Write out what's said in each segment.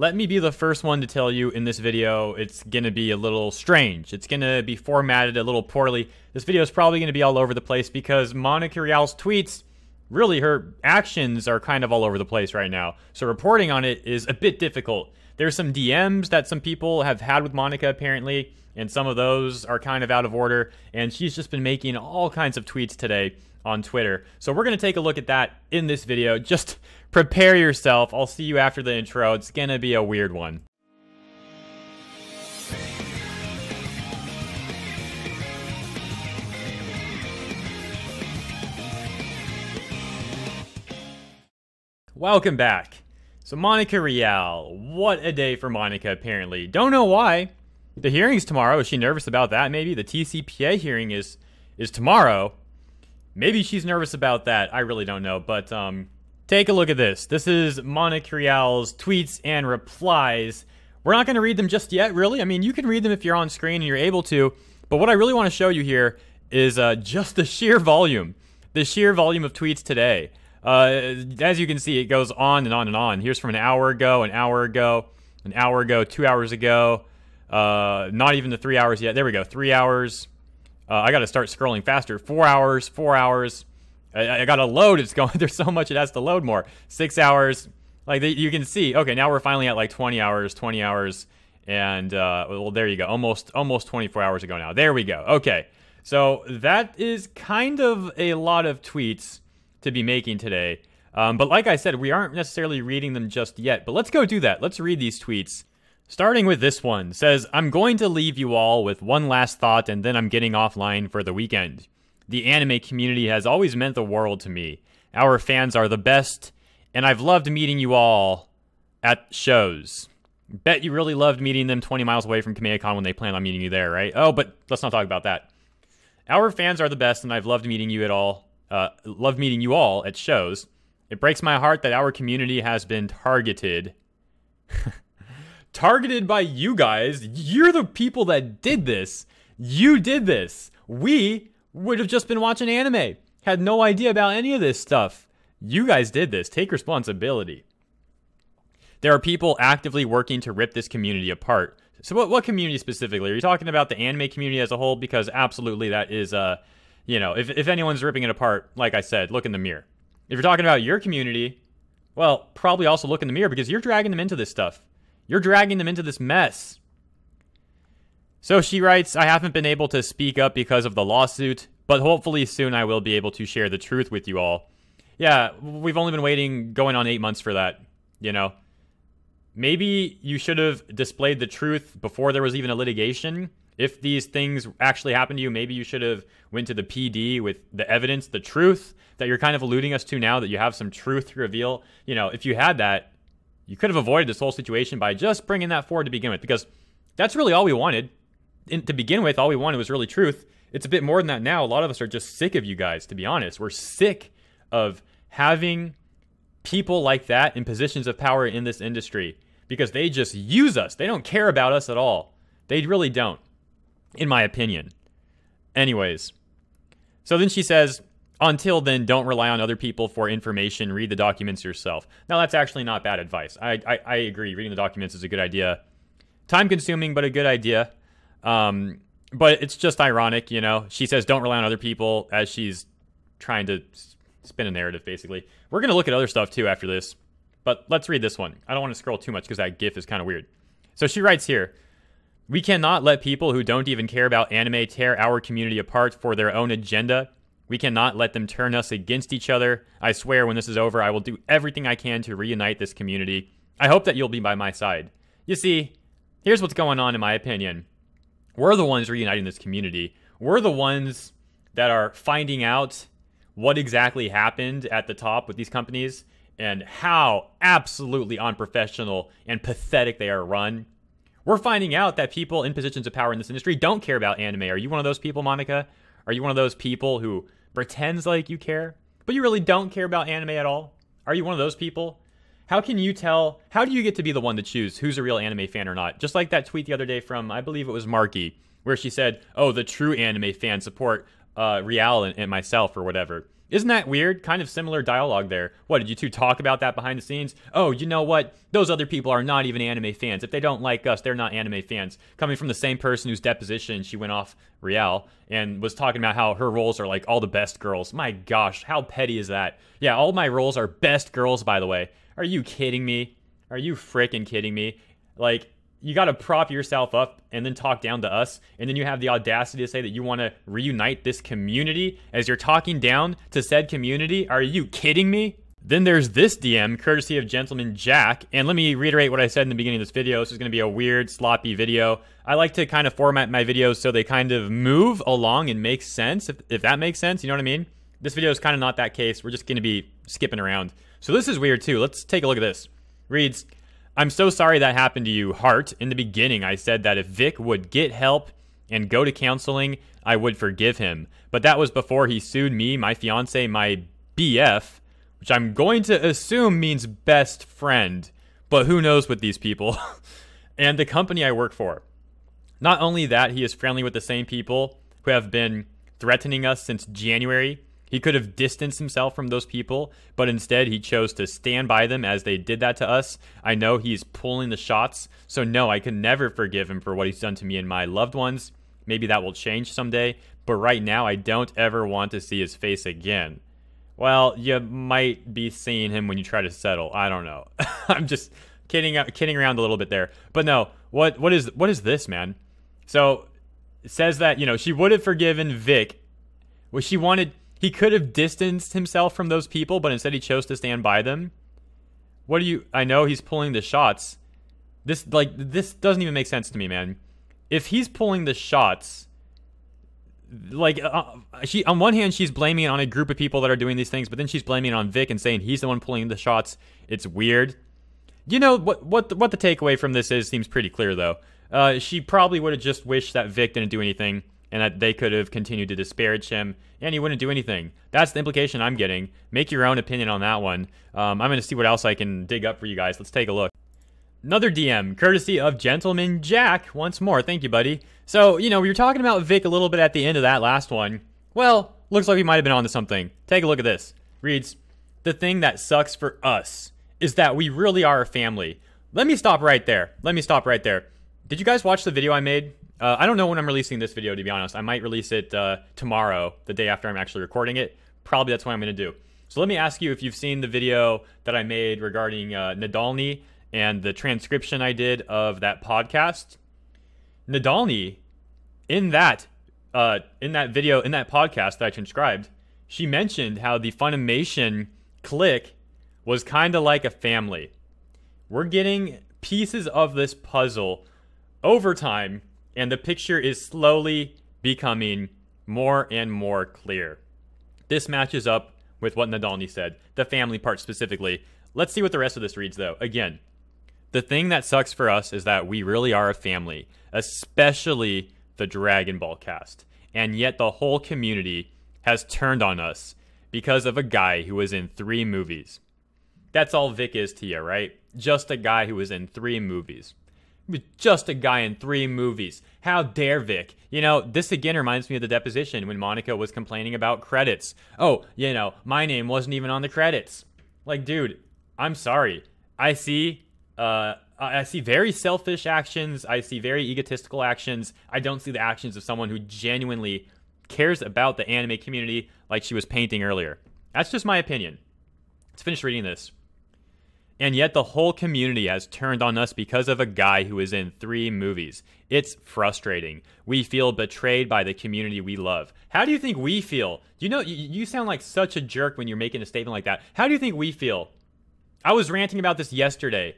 let me be the first one to tell you in this video it's going to be a little strange. It's going to be formatted a little poorly. This video is probably going to be all over the place because Monica Rial's tweets, really her actions are kind of all over the place right now. So reporting on it is a bit difficult. There's some DMs that some people have had with Monica apparently, and some of those are kind of out of order, and she's just been making all kinds of tweets today on Twitter. So we're going to take a look at that in this video. Just prepare yourself. I'll see you after the intro. It's going to be a weird one. Welcome back. So Monica Rial, what a day for Monica apparently. Don't know why. The hearing's tomorrow. Is she nervous about that? Maybe the TCPA hearing is is tomorrow. Maybe she's nervous about that. I really don't know. But um, take a look at this. This is Monica Rial's tweets and replies. We're not going to read them just yet, really. I mean, you can read them if you're on screen and you're able to. But what I really want to show you here is uh, just the sheer volume, the sheer volume of tweets today. Uh, as you can see, it goes on and on and on. Here's from an hour ago, an hour ago, an hour ago, two hours ago. Uh, not even the three hours yet. There we go. Three hours, uh, I got to start scrolling faster. Four hours, four hours. I, I got to load. It's going. There's so much it has to load more. Six hours. Like the, you can see. Okay, now we're finally at like 20 hours. 20 hours, and uh, well, there you go. Almost almost 24 hours ago now. There we go. Okay, so that is kind of a lot of tweets to be making today. Um, but like I said, we aren't necessarily reading them just yet. But let's go do that. Let's read these tweets Starting with this one, says, I'm going to leave you all with one last thought and then I'm getting offline for the weekend. The anime community has always meant the world to me. Our fans are the best, and I've loved meeting you all at shows. Bet you really loved meeting them 20 miles away from KamehamehaCon when they planned on meeting you there, right? Oh, but let's not talk about that. Our fans are the best, and I've loved meeting you at all. Uh, meeting you all at shows. It breaks my heart that our community has been targeted. targeted by you guys. You're the people that did this. You did this. We would have just been watching anime, had no idea about any of this stuff. You guys did this. Take responsibility. There are people actively working to rip this community apart. So, what, what community specifically? Are you talking about the anime community as a whole? Because absolutely, that is, uh, you know, if, if anyone's ripping it apart, like I said, look in the mirror. If you're talking about your community, well, probably also look in the mirror because you're dragging them into this stuff. You're dragging them into this mess. So she writes, I haven't been able to speak up because of the lawsuit, but hopefully soon I will be able to share the truth with you all. Yeah, we've only been waiting going on eight months for that, you know. Maybe you should have displayed the truth before there was even a litigation. If these things actually happened to you, maybe you should have went to the PD with the evidence, the truth that you're kind of alluding us to now that you have some truth to reveal. You know, if you had that, you could have avoided this whole situation by just bringing that forward to begin with, because that's really all we wanted. In, to begin with, all we wanted was really truth. It's a bit more than that now. A lot of us are just sick of you guys, to be honest. We're sick of having people like that in positions of power in this industry because they just use us. They don't care about us at all. They really don't, in my opinion. Anyways, so then she says, until then, don't rely on other people for information. Read the documents yourself. Now, that's actually not bad advice. I, I, I agree. Reading the documents is a good idea. Time consuming, but a good idea. Um, but it's just ironic, you know. She says, don't rely on other people as she's trying to spin a narrative, basically. We're going to look at other stuff too after this. But let's read this one. I don't want to scroll too much because that GIF is kind of weird. So she writes here We cannot let people who don't even care about anime tear our community apart for their own agenda we cannot let them turn us against each other. I swear, when this is over, I will do everything I can to reunite this community. I hope that you'll be by my side. You see, here's what's going on, in my opinion. We're the ones reuniting this community. We're the ones that are finding out what exactly happened at the top with these companies and how absolutely unprofessional and pathetic they are run. We're finding out that people in positions of power in this industry don't care about anime. Are you one of those people, Monica? Are you one of those people who pretends like you care, but you really don't care about anime at all? Are you one of those people? How can you tell? How do you get to be the one to choose who's a real anime fan or not? Just like that tweet the other day from, I believe it was Marchi, where she said, "Oh, the true anime fans support uh, Rial and, and myself or whatever." Isn't that weird? Kind of similar dialogue there. What, did you two talk about that behind the scenes? Oh, you know what? Those other people are not even anime fans. If they don't like us, they're not anime fans. Coming from the same person whose deposition she went off Rial and was talking about how her roles are like all the best girls. My gosh, how petty is that? Yeah, all my roles are best girls, by the way. Are you kidding me? Are you freaking kidding me? Like, you got to prop yourself up and then talk down to us. And then you have the audacity to say that you want to reunite this community as you're talking down to said community. Are you kidding me? Then there's this DM, courtesy of Gentleman Jack. And let me reiterate what I said in the beginning of this video. This is going to be a weird, sloppy video. I like to kind of format my videos so they kind of move along and make sense, if, if that makes sense. You know what I mean? This video is kind of not that case. We're just going to be skipping around. So this is weird too. Let's take a look at this. Reads, I'm so sorry that happened to you, Hart. In the beginning, I said that if Vic would get help and go to counseling, I would forgive him. But that was before he sued me, my fiance, my BF, which I'm going to assume means best friend. But who knows with these people? and the company I work for. Not only that, he is friendly with the same people who have been threatening us since January he could have distanced himself from those people, but instead he chose to stand by them as they did that to us. I know he's pulling the shots, so no, I can never forgive him for what he's done to me and my loved ones. Maybe that will change someday, but right now I don't ever want to see his face again. Well, you might be seeing him when you try to settle. I don't know. I'm just kidding uh, kidding around a little bit there. But no, what what is what is this, man? So it says that, you know, she would have forgiven Vic. Well, she wanted he could have distanced himself from those people, but instead he chose to stand by them. What do you? I know he's pulling the shots. This like this doesn't even make sense to me, man. If he's pulling the shots, like uh, she on one hand she's blaming it on a group of people that are doing these things, but then she's blaming it on Vic and saying he's the one pulling the shots. It's weird. You know what what the, what the takeaway from this is seems pretty clear though. Uh, she probably would have just wished that Vic didn't do anything and that they could have continued to disparage him, and he wouldn't do anything. That's the implication I'm getting. Make your own opinion on that one. Um, I'm going to see what else I can dig up for you guys. Let's take a look. Another DM, courtesy of Gentleman Jack, once more. Thank you, buddy. So, you know, we were talking about Vic a little bit at the end of that last one. Well, looks like we might have been onto something. Take a look at this. Reads, The thing that sucks for us is that we really are a family. Let me stop right there. Let me stop right there. Did you guys watch the video I made uh, I don't know when I'm releasing this video, to be honest. I might release it uh, tomorrow, the day after I'm actually recording it. Probably that's what I'm going to do. So let me ask you if you've seen the video that I made regarding uh, Nadolny and the transcription I did of that podcast. Nadolny, in that uh, in that video, in that podcast that I transcribed, she mentioned how the Funimation clique was kind of like a family. We're getting pieces of this puzzle over time and the picture is slowly becoming more and more clear. This matches up with what Nadolny said, the family part specifically. Let's see what the rest of this reads, though. Again, the thing that sucks for us is that we really are a family, especially the Dragon Ball cast. And yet the whole community has turned on us because of a guy who was in three movies. That's all Vic is to you, right? Just a guy who was in three movies just a guy in three movies. How dare Vic? You know, this again reminds me of the deposition when Monica was complaining about credits. Oh, you know, my name wasn't even on the credits. Like, dude, I'm sorry. I see uh I see very selfish actions. I see very egotistical actions. I don't see the actions of someone who genuinely cares about the anime community like she was painting earlier. That's just my opinion. Let's finish reading this. And yet the whole community has turned on us because of a guy who is in three movies. It's frustrating. We feel betrayed by the community we love. How do you think we feel? You know, you sound like such a jerk when you're making a statement like that. How do you think we feel? I was ranting about this yesterday.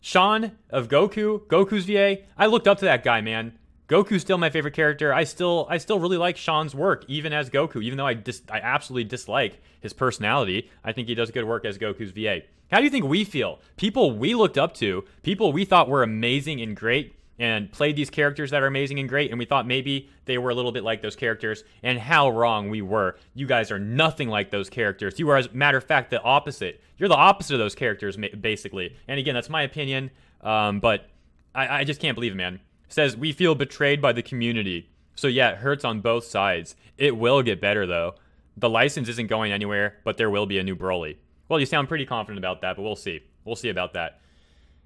Sean of Goku, Goku's VA, I looked up to that guy, man. Goku's still my favorite character. I still I still really like Sean's work, even as Goku, even though I dis- I absolutely dislike his personality. I think he does good work as Goku's VA. How do you think we feel? People we looked up to, people we thought were amazing and great, and played these characters that are amazing and great, and we thought maybe they were a little bit like those characters, and how wrong we were. You guys are nothing like those characters. You are, as a matter of fact, the opposite. You're the opposite of those characters, basically. And again, that's my opinion, um, but I, I just can't believe it, man. It says, We feel betrayed by the community. So yeah, it hurts on both sides. It will get better, though. The license isn't going anywhere, but there will be a new Broly. Well, you sound pretty confident about that, but we'll see. We'll see about that.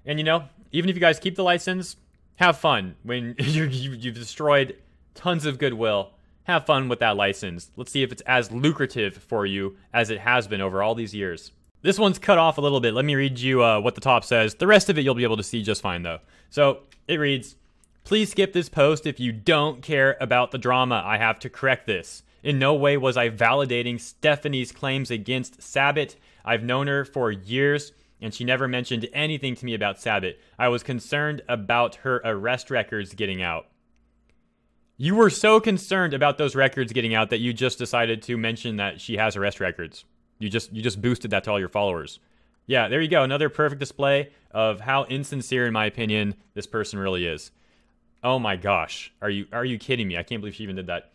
And you know, even if you guys keep the license, have fun when you you've destroyed tons of goodwill. Have fun with that license. Let's see if it's as lucrative for you as it has been over all these years. This one's cut off a little bit. Let me read you uh, what the top says. The rest of it you'll be able to see just fine, though. So it reads Please skip this post if you don't care about the drama. I have to correct this. In no way was I validating Stephanie's claims against Sabat. I've known her for years, and she never mentioned anything to me about Sabat. I was concerned about her arrest records getting out. You were so concerned about those records getting out that you just decided to mention that she has arrest records. You just you just boosted that to all your followers. Yeah, there you go. Another perfect display of how insincere, in my opinion, this person really is. Oh my gosh, are you are you kidding me? I can't believe she even did that.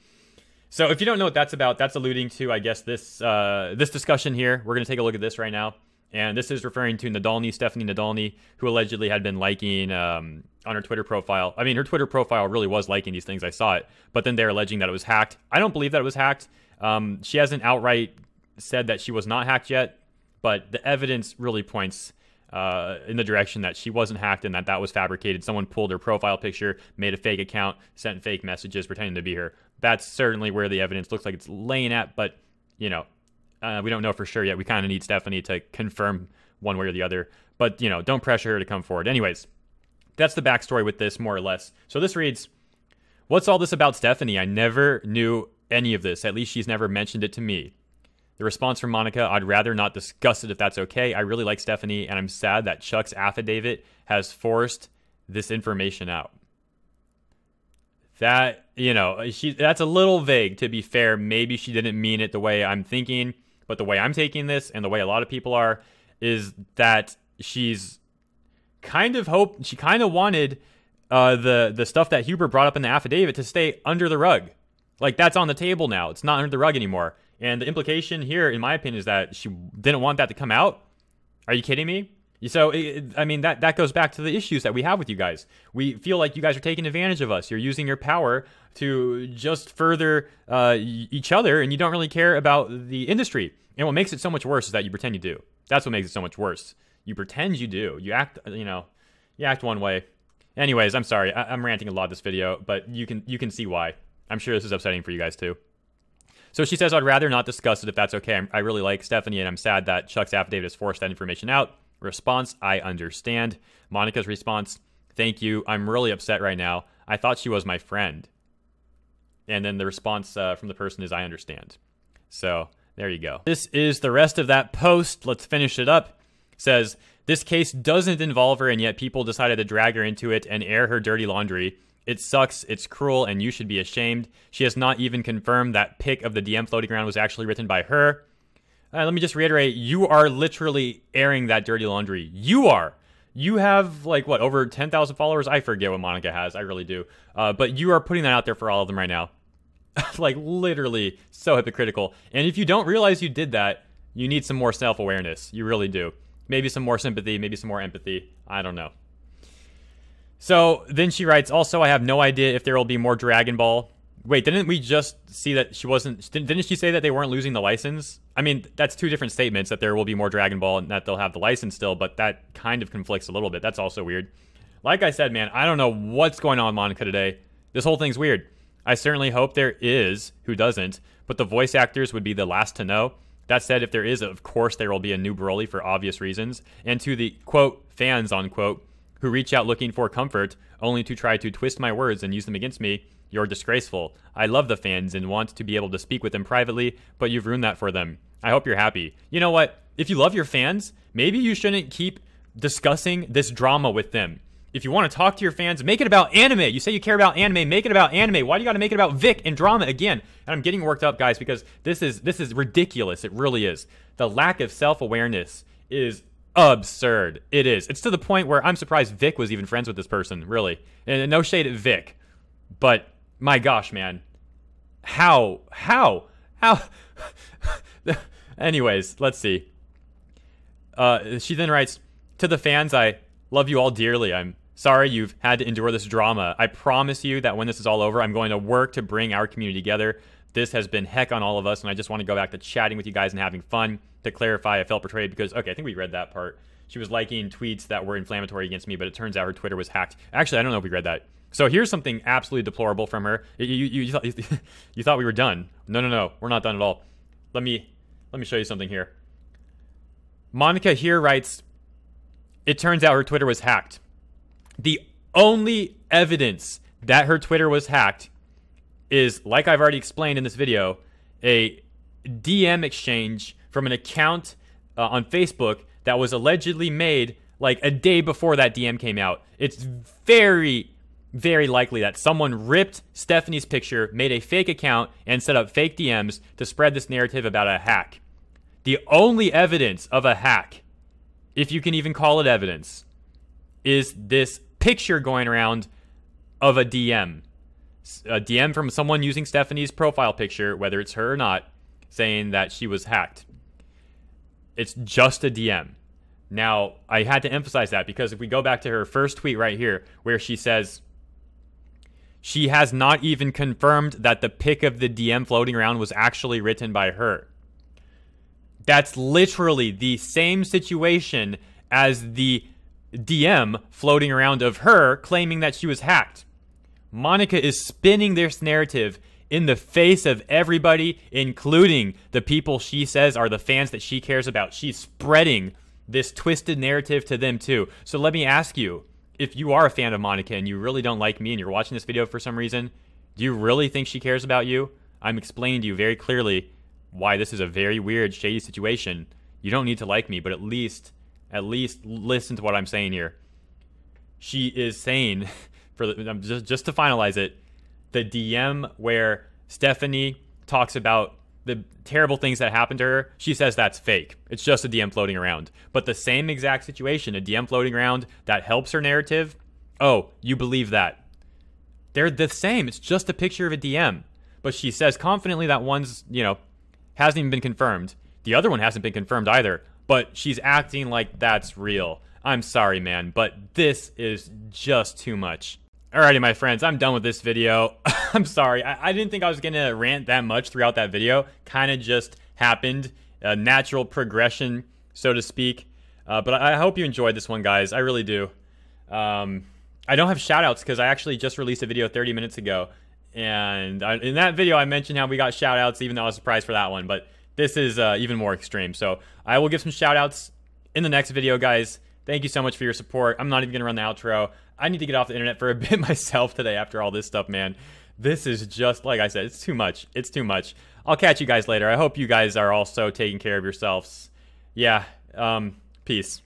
So if you don't know what that's about, that's alluding to, I guess, this uh, this discussion here. We're gonna take a look at this right now, and this is referring to Nadolny, Stephanie Nadolny, who allegedly had been liking um, on her Twitter profile. I mean, her Twitter profile really was liking these things. I saw it, but then they're alleging that it was hacked. I don't believe that it was hacked. Um, she hasn't outright said that she was not hacked yet, but the evidence really points uh, in the direction that she wasn't hacked and that that was fabricated. Someone pulled her profile picture, made a fake account, sent fake messages pretending to be her. That's certainly where the evidence looks like it's laying at, but you know, uh, we don't know for sure yet. We kind of need Stephanie to confirm one way or the other, but you know, don't pressure her to come forward. Anyways, that's the backstory with this, more or less. So this reads, "What's all this about Stephanie? I never knew any of this. At least she's never mentioned it to me." The response from Monica, I'd rather not discuss it if that's okay. I really like Stephanie, and I'm sad that Chuck's affidavit has forced this information out. That, you know, she that's a little vague to be fair. Maybe she didn't mean it the way I'm thinking, but the way I'm taking this and the way a lot of people are is that she's kind of hope she kind of wanted uh, the the stuff that Huber brought up in the affidavit to stay under the rug. Like that's on the table now. It's not under the rug anymore. And the implication here, in my opinion, is that she didn't want that to come out. Are you kidding me? So, I mean, that, that goes back to the issues that we have with you guys. We feel like you guys are taking advantage of us. You're using your power to just further uh, each other, and you don't really care about the industry. And what makes it so much worse is that you pretend you do. That's what makes it so much worse. You pretend you do. You act, you know, you act one way. Anyways, I'm sorry. I- I'm ranting a lot this video, but you can you can see why. I'm sure this is upsetting for you guys too. So she says, I'd rather not discuss it if that's okay. I really like Stephanie, and I'm sad that Chuck's affidavit has forced that information out. Response, I understand. Monica's response, thank you. I'm really upset right now. I thought she was my friend. And then the response uh, from the person is, I understand. So there you go. This is the rest of that post. Let's finish it up. It says, this case doesn't involve her, and yet people decided to drag her into it and air her dirty laundry. It sucks, it's cruel, and you should be ashamed. She has not even confirmed that pic of the DM floating around was actually written by her. Uh, let me just reiterate you are literally airing that dirty laundry. You are. You have, like, what, over 10,000 followers? I forget what Monica has. I really do. Uh, but you are putting that out there for all of them right now. like, literally, so hypocritical. And if you don't realize you did that, you need some more self awareness. You really do. Maybe some more sympathy, maybe some more empathy. I don't know. So then she writes, also, I have no idea if there will be more Dragon Ball. Wait, didn't we just see that she wasn't? Didn't she say that they weren't losing the license? I mean, that's two different statements that there will be more Dragon Ball and that they'll have the license still, but that kind of conflicts a little bit. That's also weird. Like I said, man, I don't know what's going on Monica today. This whole thing's weird. I certainly hope there is, who doesn't, but the voice actors would be the last to know. That said, if there is, of course, there will be a new Broly for obvious reasons. And to the quote fans, unquote, who reach out looking for comfort, only to try to twist my words and use them against me, you're disgraceful. I love the fans and want to be able to speak with them privately, but you've ruined that for them. I hope you're happy. You know what? If you love your fans, maybe you shouldn't keep discussing this drama with them. If you want to talk to your fans, make it about anime. You say you care about anime, make it about anime. Why do you got to make it about Vic and drama again? And I'm getting worked up, guys, because this is this is ridiculous. It really is. The lack of self-awareness is absurd. It is. It's to the point where I'm surprised Vic was even friends with this person, really. And no shade at Vic. But my gosh, man. How? How? How? Anyways, let's see. Uh, she then writes To the fans, I love you all dearly. I'm sorry you've had to endure this drama. I promise you that when this is all over, I'm going to work to bring our community together. This has been heck on all of us, and I just want to go back to chatting with you guys and having fun. To clarify, I felt betrayed because, okay, I think we read that part. She was liking tweets that were inflammatory against me, but it turns out her Twitter was hacked. Actually, I don't know if we read that. So here's something absolutely deplorable from her. You, you, you, thought, you thought we were done. No, no, no. We're not done at all. Let me let me show you something here. Monica here writes, it turns out her Twitter was hacked. The only evidence that her Twitter was hacked is, like I've already explained in this video, a DM exchange from an account uh, on Facebook that was allegedly made like a day before that DM came out. It's very, very likely that someone ripped Stephanie's picture, made a fake account, and set up fake DMs to spread this narrative about a hack. The only evidence of a hack, if you can even call it evidence, is this picture going around of a DM. A DM from someone using Stephanie's profile picture, whether it's her or not, saying that she was hacked. It's just a DM. Now, I had to emphasize that because if we go back to her first tweet right here, where she says she has not even confirmed that the pic of the DM floating around was actually written by her. That's literally the same situation as the DM floating around of her claiming that she was hacked. Monica is spinning this narrative in the face of everybody, including the people she says are the fans that she cares about. She's spreading this twisted narrative to them too. So let me ask you if you are a fan of Monica and you really don't like me and you're watching this video for some reason, do you really think she cares about you? I'm explaining to you very clearly why this is a very weird, shady situation. You don't need to like me, but at least, at least listen to what I'm saying here. She is saying for the, um, just just to finalize it, the DM where Stephanie talks about the terrible things that happened to her, she says that's fake. It's just a DM floating around. But the same exact situation, a DM floating around that helps her narrative, oh, you believe that. They're the same. It's just a picture of a DM. But she says confidently that one's, you know, hasn't even been confirmed. The other one hasn't been confirmed either. But she's acting like that's real. I'm sorry, man, but this is just too much. Alrighty, my friends, I'm done with this video. I'm sorry. I, I, didn't think I was going to rant that much throughout that video. Kind of just happened. A natural progression, so to speak. Uh, but I, I, hope you enjoyed this one, guys. I really do. Um, I don't have shoutouts because I actually just released a video 30 minutes ago. And I, in that video, I mentioned how we got shoutouts, even though I was surprised for that one. But this is uh, even more extreme. So I will give some shoutouts in the next video, guys. Thank you so much for your support. I'm not even going to run the outro. I need to get off the internet for a bit myself today after all this stuff, man. This is just, like I said, it's too much. It's too much. I'll catch you guys later. I hope you guys are also taking care of yourselves. Yeah, um, peace.